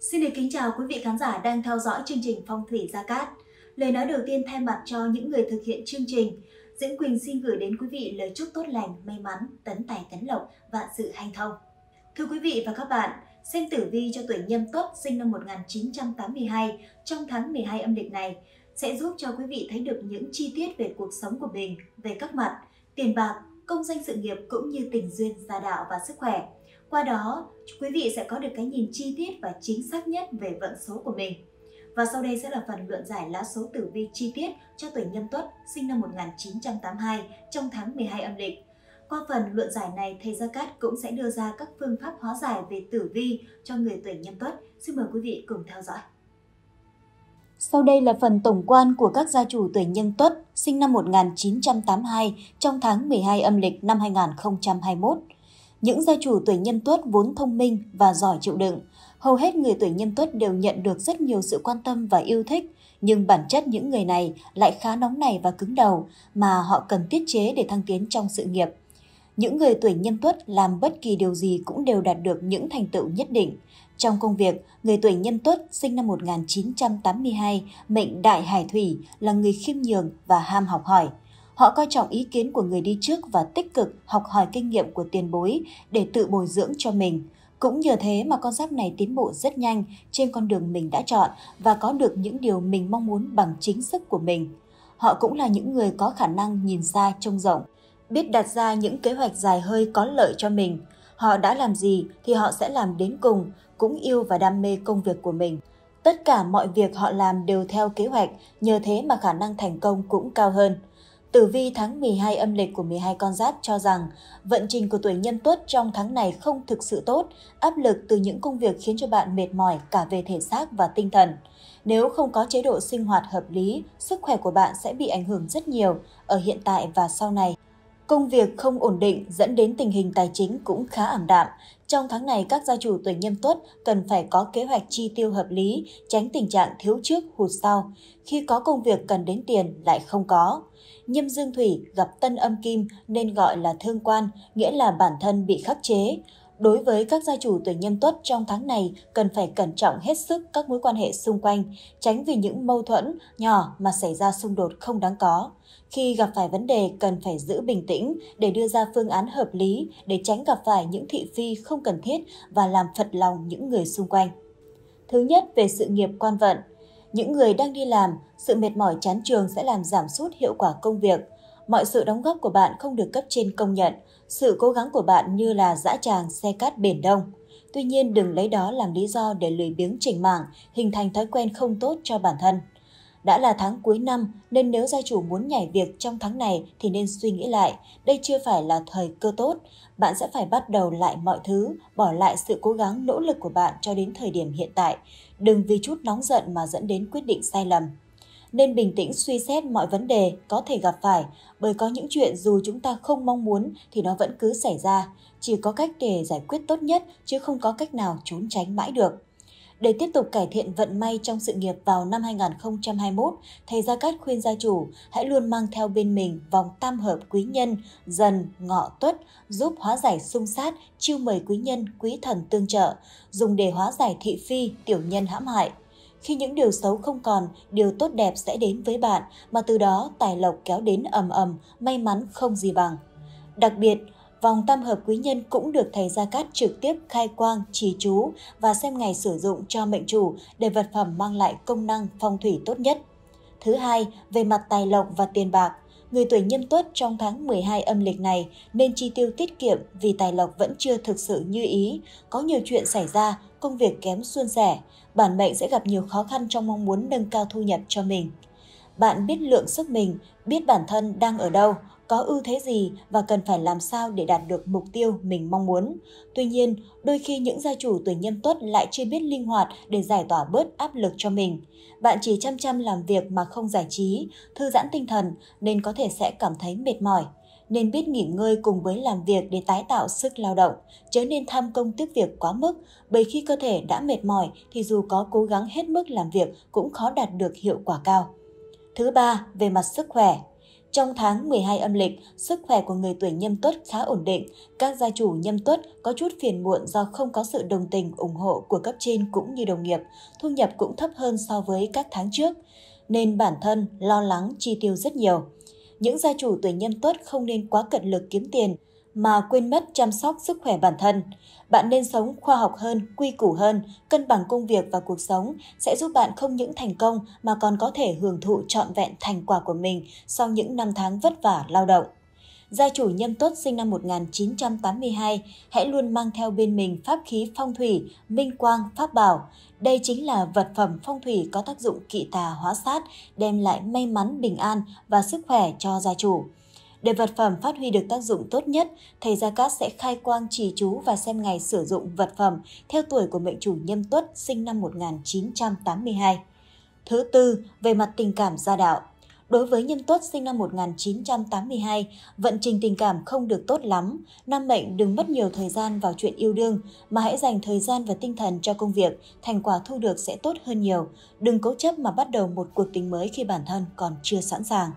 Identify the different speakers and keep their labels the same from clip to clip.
Speaker 1: Xin được kính chào quý vị khán giả đang theo dõi chương trình Phong thủy Gia Cát. Lời nói đầu tiên thay mặt cho những người thực hiện chương trình, Diễn Quỳnh xin gửi đến quý vị lời chúc tốt lành, may mắn, tấn tài tấn lộc, và sự hanh thông. Thưa quý vị và các bạn, xem tử vi cho tuổi Nhâm Tuất sinh năm 1982 trong tháng 12 âm lịch này sẽ giúp cho quý vị thấy được những chi tiết về cuộc sống của mình, về các mặt tiền bạc, công danh sự nghiệp cũng như tình duyên, gia đạo và sức khỏe. Qua đó, quý vị sẽ có được cái nhìn chi tiết và chính xác nhất về vận số của mình. Và sau đây sẽ là phần luận giải lá số tử vi chi tiết cho tuổi Nhâm Tuất sinh năm 1982 trong tháng 12 âm lịch. Qua phần luận giải này, thầy Gia Cát cũng sẽ đưa ra các phương pháp hóa giải về tử vi cho người tuổi Nhâm Tuất. Xin mời quý vị cùng theo dõi.
Speaker 2: Sau đây là phần tổng quan của các gia chủ tuổi Nhâm Tuất sinh năm 1982 trong tháng 12 âm lịch năm 2021. Những gia chủ tuổi Nhâm Tuất vốn thông minh và giỏi chịu đựng. Hầu hết người tuổi Nhâm Tuất đều nhận được rất nhiều sự quan tâm và yêu thích, nhưng bản chất những người này lại khá nóng nảy và cứng đầu mà họ cần tiết chế để thăng tiến trong sự nghiệp. Những người tuổi Nhâm Tuất làm bất kỳ điều gì cũng đều đạt được những thành tựu nhất định. Trong công việc, người tuổi Nhâm Tuất sinh năm 1982, mệnh Đại Hải Thủy là người khiêm nhường và ham học hỏi. Họ coi trọng ý kiến của người đi trước và tích cực học hỏi kinh nghiệm của tiền bối để tự bồi dưỡng cho mình. Cũng nhờ thế mà con giáp này tiến bộ rất nhanh trên con đường mình đã chọn và có được những điều mình mong muốn bằng chính sức của mình. Họ cũng là những người có khả năng nhìn xa trông rộng, biết đặt ra những kế hoạch dài hơi có lợi cho mình. Họ đã làm gì thì họ sẽ làm đến cùng, cũng yêu và đam mê công việc của mình. Tất cả mọi việc họ làm đều theo kế hoạch, nhờ thế mà khả năng thành công cũng cao hơn. Tử vi tháng 12 âm lịch của 12 con giáp cho rằng vận trình của tuổi nhâm tuất trong tháng này không thực sự tốt, áp lực từ những công việc khiến cho bạn mệt mỏi cả về thể xác và tinh thần. Nếu không có chế độ sinh hoạt hợp lý, sức khỏe của bạn sẽ bị ảnh hưởng rất nhiều ở hiện tại và sau này. Công việc không ổn định dẫn đến tình hình tài chính cũng khá ảm đạm. Trong tháng này, các gia chủ tuổi nhâm tuất cần phải có kế hoạch chi tiêu hợp lý, tránh tình trạng thiếu trước hụt sau. Khi có công việc cần đến tiền lại không có. Nhâm dương thủy gặp tân âm kim nên gọi là thương quan, nghĩa là bản thân bị khắc chế. Đối với các gia chủ tuổi nhâm tuất trong tháng này cần phải cẩn trọng hết sức các mối quan hệ xung quanh, tránh vì những mâu thuẫn nhỏ mà xảy ra xung đột không đáng có. Khi gặp phải vấn đề cần phải giữ bình tĩnh để đưa ra phương án hợp lý để tránh gặp phải những thị phi không cần thiết và làm phật lòng những người xung quanh. Thứ nhất về sự nghiệp quan vận. Những người đang đi làm, sự mệt mỏi chán trường sẽ làm giảm sút hiệu quả công việc. Mọi sự đóng góp của bạn không được cấp trên công nhận, sự cố gắng của bạn như là dã tràng xe cát biển đông. Tuy nhiên đừng lấy đó làm lý do để lười biếng chỉnh mảng, hình thành thói quen không tốt cho bản thân. Đã là tháng cuối năm nên nếu gia chủ muốn nhảy việc trong tháng này thì nên suy nghĩ lại, đây chưa phải là thời cơ tốt. Bạn sẽ phải bắt đầu lại mọi thứ, bỏ lại sự cố gắng nỗ lực của bạn cho đến thời điểm hiện tại. Đừng vì chút nóng giận mà dẫn đến quyết định sai lầm nên bình tĩnh suy xét mọi vấn đề có thể gặp phải, bởi có những chuyện dù chúng ta không mong muốn thì nó vẫn cứ xảy ra. Chỉ có cách để giải quyết tốt nhất chứ không có cách nào trốn tránh mãi được. Để tiếp tục cải thiện vận may trong sự nghiệp vào năm 2021, thầy Gia Cát khuyên gia chủ hãy luôn mang theo bên mình vòng tam hợp quý nhân, dần, ngọ tuất, giúp hóa giải xung sát, chiêu mời quý nhân, quý thần tương trợ, dùng để hóa giải thị phi, tiểu nhân hãm hại. Khi những điều xấu không còn, điều tốt đẹp sẽ đến với bạn, mà từ đó tài lộc kéo đến ầm ầm, may mắn không gì bằng. Đặc biệt, vòng tam hợp quý nhân cũng được thầy Gia Cát trực tiếp khai quang, trì chú và xem ngày sử dụng cho mệnh chủ để vật phẩm mang lại công năng phong thủy tốt nhất. Thứ hai, về mặt tài lộc và tiền bạc, người tuổi nhâm tuất trong tháng 12 âm lịch này nên chi tiêu tiết kiệm vì tài lộc vẫn chưa thực sự như ý, có nhiều chuyện xảy ra, công việc kém suôn sẻ, bản mệnh sẽ gặp nhiều khó khăn trong mong muốn nâng cao thu nhập cho mình. Bạn biết lượng sức mình, biết bản thân đang ở đâu, có ưu thế gì và cần phải làm sao để đạt được mục tiêu mình mong muốn. Tuy nhiên, đôi khi những gia chủ tuổi nhâm tuất lại chưa biết linh hoạt để giải tỏa bớt áp lực cho mình. Bạn chỉ chăm chăm làm việc mà không giải trí, thư giãn tinh thần nên có thể sẽ cảm thấy mệt mỏi nên biết nghỉ ngơi cùng với làm việc để tái tạo sức lao động, chớ nên tham công tiếc việc quá mức, bởi khi cơ thể đã mệt mỏi thì dù có cố gắng hết mức làm việc cũng khó đạt được hiệu quả cao. Thứ ba, về mặt sức khỏe. Trong tháng 12 âm lịch, sức khỏe của người tuổi nhâm tuất khá ổn định. Các gia chủ nhâm tuất có chút phiền muộn do không có sự đồng tình, ủng hộ của cấp trên cũng như đồng nghiệp. Thu nhập cũng thấp hơn so với các tháng trước, nên bản thân lo lắng chi tiêu rất nhiều. Những gia chủ tuổi nhâm tuất không nên quá cận lực kiếm tiền, mà quên mất chăm sóc sức khỏe bản thân. Bạn nên sống khoa học hơn, quy củ hơn, cân bằng công việc và cuộc sống sẽ giúp bạn không những thành công mà còn có thể hưởng thụ trọn vẹn thành quả của mình sau những năm tháng vất vả lao động. Gia chủ Nhâm Tuất sinh năm 1982 hãy luôn mang theo bên mình pháp khí phong thủy, minh quang, pháp bảo. Đây chính là vật phẩm phong thủy có tác dụng kỵ tà hóa sát, đem lại may mắn, bình an và sức khỏe cho gia chủ. Để vật phẩm phát huy được tác dụng tốt nhất, thầy Gia Cát sẽ khai quang trì chú và xem ngày sử dụng vật phẩm theo tuổi của mệnh chủ nhâm tuất sinh năm 1982. Thứ tư, về mặt tình cảm gia đạo. Đối với nhâm tuất sinh năm 1982, vận trình tình cảm không được tốt lắm. Năm mệnh đừng mất nhiều thời gian vào chuyện yêu đương, mà hãy dành thời gian và tinh thần cho công việc, thành quả thu được sẽ tốt hơn nhiều. Đừng cố chấp mà bắt đầu một cuộc tình mới khi bản thân còn chưa sẵn sàng.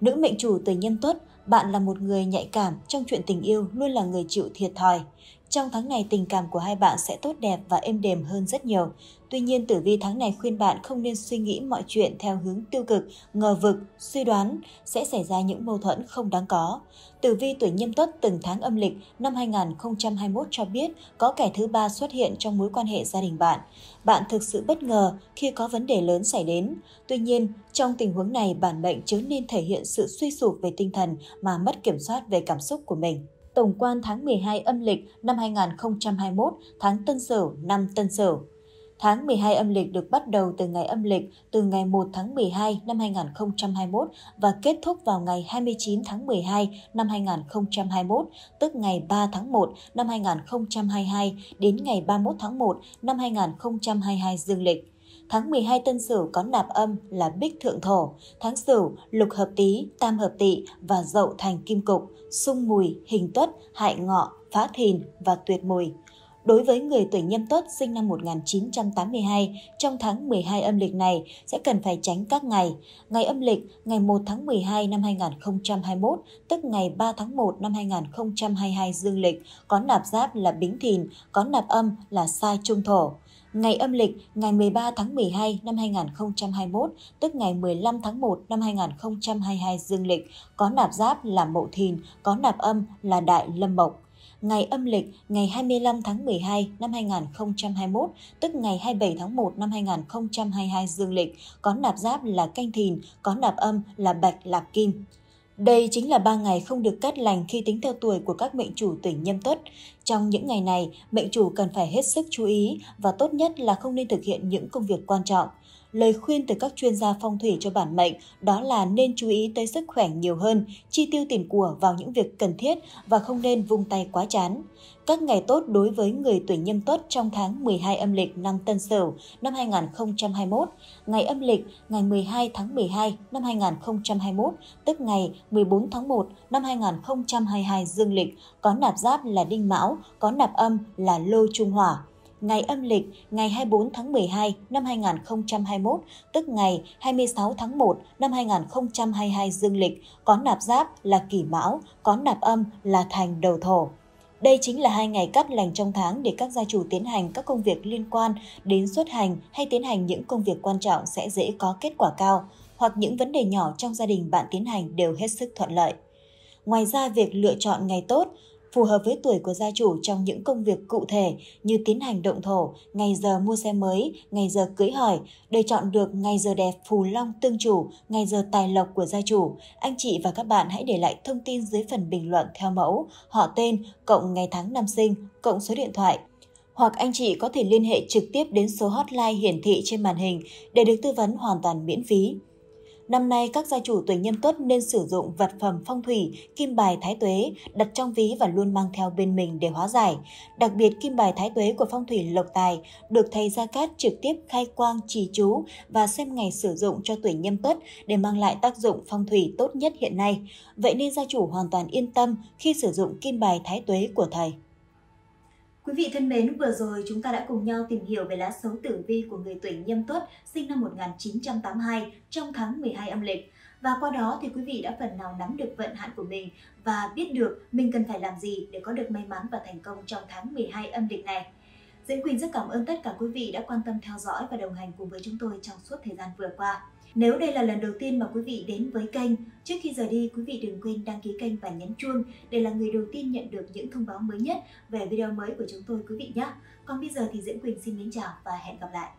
Speaker 2: Nữ mệnh chủ tuổi nhân tuất, bạn là một người nhạy cảm trong chuyện tình yêu, luôn là người chịu thiệt thòi. Trong tháng này tình cảm của hai bạn sẽ tốt đẹp và êm đềm hơn rất nhiều. Tuy nhiên tử vi tháng này khuyên bạn không nên suy nghĩ mọi chuyện theo hướng tiêu cực, ngờ vực, suy đoán, sẽ xảy ra những mâu thuẫn không đáng có. Tử vi tuổi nhâm tuất từng tháng âm lịch năm 2021 cho biết có kẻ thứ ba xuất hiện trong mối quan hệ gia đình bạn. Bạn thực sự bất ngờ khi có vấn đề lớn xảy đến. Tuy nhiên, trong tình huống này bản mệnh chớ nên thể hiện sự suy sụp về tinh thần mà mất kiểm soát về cảm xúc của mình. Tổng quan tháng 12 âm lịch năm 2021, tháng Tân Sửu, năm Tân Sửu. Tháng 12 âm lịch được bắt đầu từ ngày âm lịch từ ngày 1 tháng 12 năm 2021 và kết thúc vào ngày 29 tháng 12 năm 2021, tức ngày 3 tháng 1 năm 2022 đến ngày 31 tháng 1 năm 2022 dương lịch. Tháng 12 Tân Sửu có nạp âm là Bích Thượng Thổ, tháng Sửu lục hợp tý, tam hợp tỵ và dậu thành kim cục, sung mùi, hình tuất, hại ngọ, phá thìn và tuyệt mùi. Đối với người tuổi nhâm tuất sinh năm 1982, trong tháng 12 âm lịch này sẽ cần phải tránh các ngày. Ngày âm lịch, ngày 1 tháng 12 năm 2021, tức ngày 3 tháng 1 năm 2022 dương lịch, có nạp giáp là bính thìn, có nạp âm là sai trung thổ. Ngày âm lịch ngày 13 tháng 12 năm 2021, tức ngày 15 tháng 1 năm 2022 dương lịch, có nạp giáp là mậu thìn, có nạp âm là đại lâm mộc. Ngày âm lịch ngày 25 tháng 12 năm 2021, tức ngày 27 tháng 1 năm 2022 dương lịch, có nạp giáp là canh thìn, có nạp âm là bạch lạc kim. Đây chính là ba ngày không được cắt lành khi tính theo tuổi của các mệnh chủ tuổi nhâm tuất. Trong những ngày này, mệnh chủ cần phải hết sức chú ý và tốt nhất là không nên thực hiện những công việc quan trọng. Lời khuyên từ các chuyên gia phong thủy cho bản mệnh đó là nên chú ý tới sức khỏe nhiều hơn, chi tiêu tiền của vào những việc cần thiết và không nên vung tay quá chán. Các ngày tốt đối với người tuổi nhâm tuất trong tháng 12 âm lịch năm Tân Sửu năm 2021, ngày âm lịch ngày 12 tháng 12 năm 2021, tức ngày 14 tháng 1 năm 2022 dương lịch, có nạp giáp là đinh mão, có nạp âm là lô trung hỏa ngày âm lịch ngày 24 tháng 12 năm 2021, tức ngày 26 tháng 1 năm 2022 dương lịch, có nạp giáp là kỷ mão, có nạp âm là thành đầu thổ. Đây chính là hai ngày cắt lành trong tháng để các gia chủ tiến hành các công việc liên quan đến xuất hành hay tiến hành những công việc quan trọng sẽ dễ có kết quả cao, hoặc những vấn đề nhỏ trong gia đình bạn tiến hành đều hết sức thuận lợi. Ngoài ra, việc lựa chọn ngày tốt phù hợp với tuổi của gia chủ trong những công việc cụ thể như tiến hành động thổ, ngày giờ mua xe mới, ngày giờ cưới hỏi, để chọn được ngày giờ đẹp phù long tương chủ, ngày giờ tài lộc của gia chủ. Anh chị và các bạn hãy để lại thông tin dưới phần bình luận theo mẫu, họ tên, cộng ngày tháng năm sinh, cộng số điện thoại hoặc anh chị có thể liên hệ trực tiếp đến số hotline hiển thị trên màn hình để được tư vấn hoàn toàn miễn phí. Năm nay, các gia chủ tuổi nhâm tuất nên sử dụng vật phẩm phong thủy, kim bài thái tuế, đặt trong ví và luôn mang theo bên mình để hóa giải. Đặc biệt, kim bài thái tuế của phong thủy lộc tài được thầy Gia Cát trực tiếp khai quang trì chú và xem ngày sử dụng cho tuổi nhâm tuất để mang lại tác dụng phong thủy tốt nhất hiện nay. Vậy nên gia chủ hoàn toàn yên tâm khi sử dụng kim bài thái tuế của thầy.
Speaker 1: Quý vị thân mến, vừa rồi chúng ta đã cùng nhau tìm hiểu về lá số tử vi của người tuổi nhâm tuất sinh năm 1982 trong tháng 12 âm lịch. và qua đó thì quý vị đã phần nào nắm được vận hạn của mình và biết được mình cần phải làm gì để có được may mắn và thành công trong tháng 12 âm lịch này. Diễm Quỳnh rất cảm ơn tất cả quý vị đã quan tâm theo dõi và đồng hành cùng với chúng tôi trong suốt thời gian vừa qua. Nếu đây là lần đầu tiên mà quý vị đến với kênh, trước khi rời đi quý vị đừng quên đăng ký kênh và nhấn chuông để là người đầu tiên nhận được những thông báo mới nhất về video mới của chúng tôi quý vị nhé. Còn bây giờ thì Diễm Quỳnh xin mến chào và hẹn gặp lại.